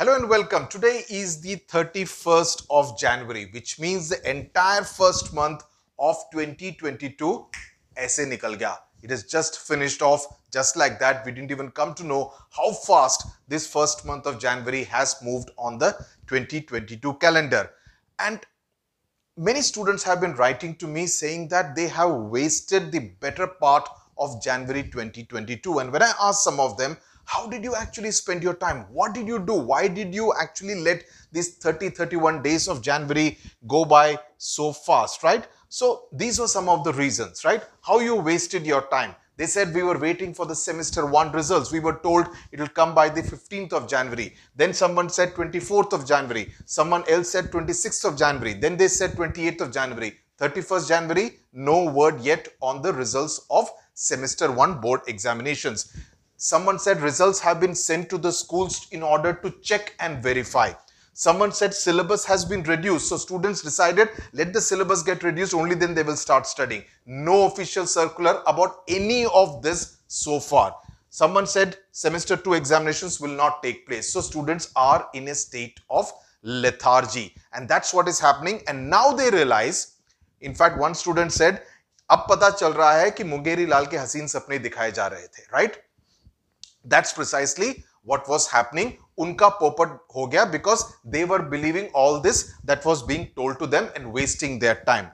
Hello and welcome. Today is the 31st of January, which means the entire first month of 2022 ऐसे निकल गया. It has just finished off just like that. We didn't even come to know how fast this first month of January has moved on the 2022 calendar. And many students have been writing to me saying that they have wasted the better part of January 2022. And when I asked some of them, how did you actually spend your time? What did you do? Why did you actually let these 30, 31 days of January go by so fast, right? So these were some of the reasons, right? How you wasted your time. They said we were waiting for the semester one results. We were told it will come by the 15th of January. Then someone said 24th of January. Someone else said 26th of January. Then they said 28th of January. 31st January, no word yet on the results of semester one board examinations. Someone said results have been sent to the schools in order to check and verify. Someone said syllabus has been reduced. So students decided let the syllabus get reduced only then they will start studying. No official circular about any of this so far. Someone said semester 2 examinations will not take place. So students are in a state of lethargy and that's what is happening and now they realize in fact one student said अब पता चल रहा है कि मुंगेरी लाल के हसीन सपने दिखाए जा रहे थे right right? That's precisely what was happening. Unka popat ho gaya because they were believing all this that was being told to them and wasting their time.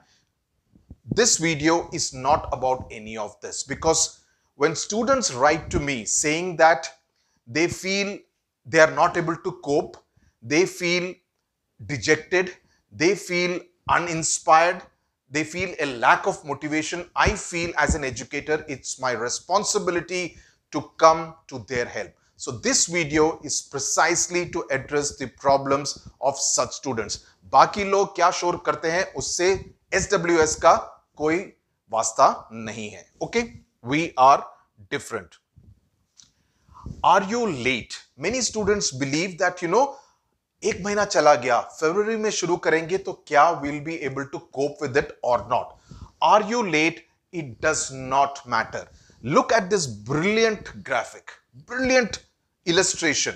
This video is not about any of this because when students write to me saying that they feel they are not able to cope, they feel dejected, they feel uninspired, they feel a lack of motivation. I feel as an educator, it's my responsibility to come to their help. So this video is precisely to address the problems of such students. बाकी लोग क्या शोर करते हैं, उससे S का कोई वास्ता नहीं है। Okay we are different are you late many students believe that you know एक महीना चला गया फरवरी में शुरू करेंगे तो क्या will be able to cope with it और not are you late it does not matter Look at this brilliant graphic, brilliant illustration.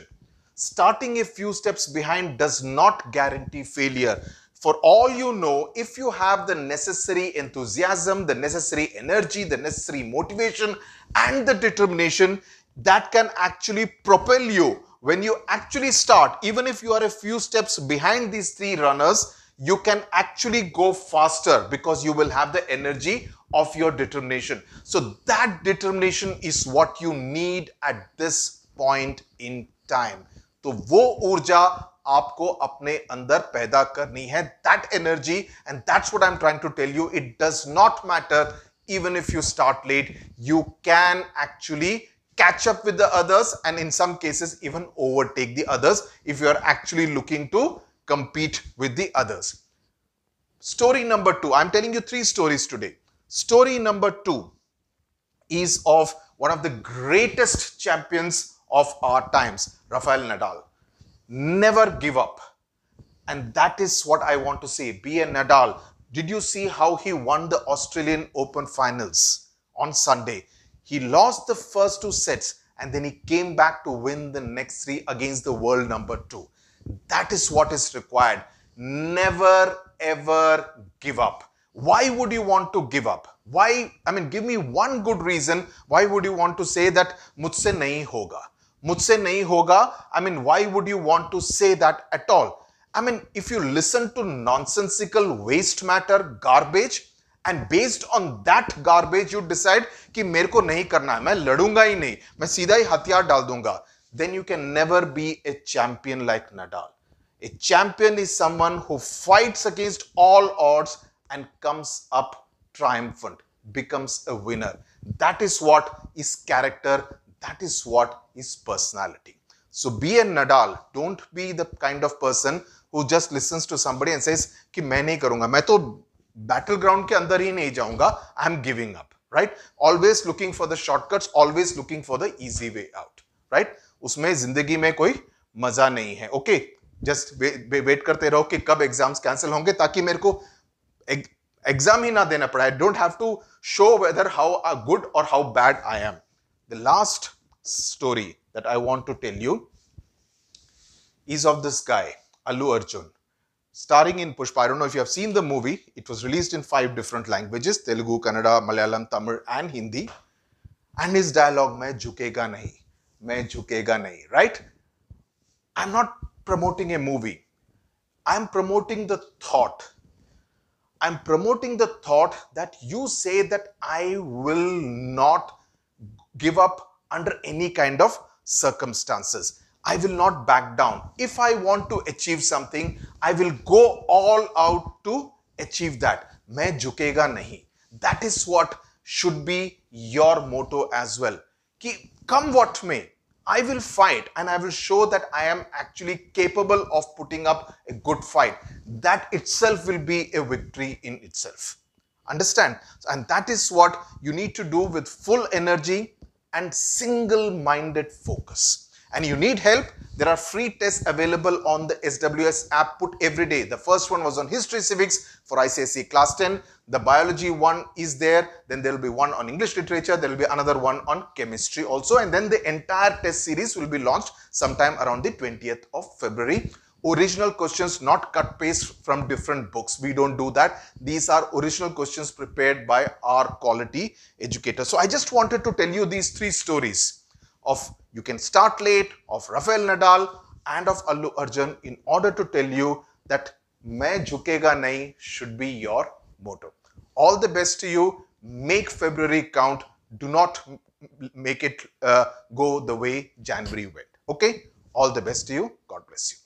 Starting a few steps behind does not guarantee failure. For all you know, if you have the necessary enthusiasm, the necessary energy, the necessary motivation and the determination, that can actually propel you when you actually start, even if you are a few steps behind these three runners, you can actually go faster because you will have the energy of your determination. So that determination is what you need at this point in time. तो वो ऊर्जा आपको अपने अंदर पैदा करनी है that energy and that's what I'm trying to tell you it does not matter even if you start late you can actually catch up with the others and in some cases even overtake the others if you are actually looking to compete with the others. Story number two. I'm telling you three stories today. Story number two is of one of the greatest champions of our times, Rafael Nadal. Never give up. And that is what I want to say. Be a Nadal. Did you see how he won the Australian Open finals on Sunday? He lost the first two sets and then he came back to win the next three against the world number two. That is what is required. Never ever give up why would you want to give up? Why, I mean, give me one good reason why would you want to say that mujhse nahi hoga? Mujhse nahi hoga, I mean, why would you want to say that at all? I mean, if you listen to nonsensical waste matter garbage and based on that garbage you decide कि मेरे को नहीं करना है मैं लड़ूंगा ही नहीं मैं सीधा ही हथियार डाल दूंगा then you can never be a champion like Nadal. A champion is someone who fights against all odds and comes up triumphant, becomes a winner. That is what is character, that is what is personality. So be a Nadal, don't be the kind of person who just listens to somebody and says कि मैं नहीं करूँगा मैं तो battle ground के अंदर ही नहीं जाऊँगा I am giving up right always looking for the shortcuts always looking for the easy way out right उसमें ज़िंदगी में कोई मज़ा नहीं है ओके जस्ट वेट करते रहो कि कब एग्ज़ाम्स कैंसिल होंगे ताकि मेरे को एग्जाम na dena देना I don't have to show whether how uh, good or how bad I am. The last story that I want to tell you is of this guy, Allu Arjun, starring in Pushpa. I don't know if you have seen the movie. It was released in five different languages Telugu, Kannada, Malayalam, Tamil, and Hindi. And his dialogue, Main jukega nahi, main jukega nahi, right? I'm not promoting a movie. I'm promoting the thought I'm promoting the thought that you say that I will not give up under any kind of circumstances. I will not back down. If I want to achieve something, I will go all out to achieve that. मैं झुकेगा नहीं. That is what should be your motto as well. कि come what may, I will fight and I will show that I am actually capable of putting up a good fight. That itself will be a victory in itself. Understand? And that is what you need to do with full energy and single minded focus and you need help, there are free tests available on the SWS app put every day. The first one was on history civics for ICSE class 10. The biology one is there. Then there will be one on English literature. There will be another one on chemistry also. And then the entire test series will be launched sometime around the 20th of February original questions not cut paste from different books we don't do that these are original questions prepared by our quality educators so i just wanted to tell you these three stories of you can start late of Rafael Nadal and of Allu Arjun in order to tell you that Main Jhukega Nahi should be your motto. All the best to you. Make February count. Do not make it uh, go the way January went. Okay? All the best to you. God bless you.